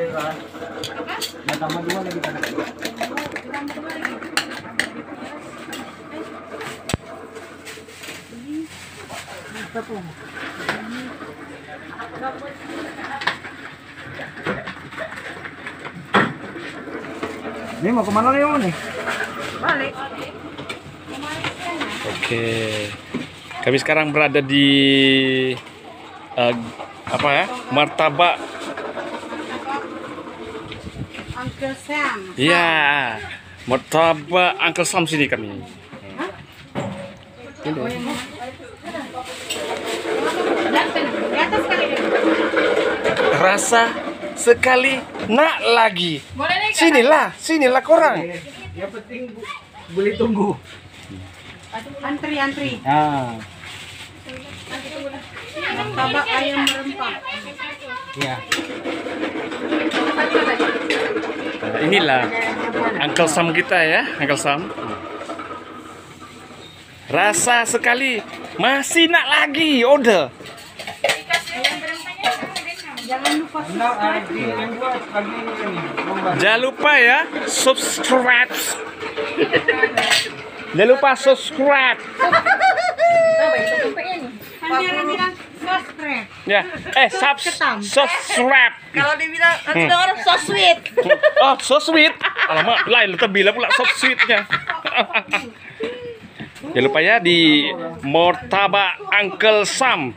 Tambah dua lagi kan. Ini mau ke mana nih Om? Balik. Oke. Kami sekarang berada di eh, apa ya? Martabak. Uncle Sam. Iya. Martabak Uncle Sam sini kami. Deh. Rasa sekali nak lagi. Sinilah, sinilah korang. Yang penting bu- boleh tunggu. Antri antri. Ah, Martabak ayam rempah. iya. Inilah Uncle Sam kita ya, Uncle Sam. Rasa sekali masih nak lagi order. Jangan lupa ya subscribe. Jangan lupa subscribe. Kan subscribe. Ya, eh Ketam. subscribe. Kalau dibilang nanti orang so sweet. Oh, so sweet. Alamak, lain lebih bilang pula so sweetnya. Jangan lupa ya di Mortabak Uncle Sam.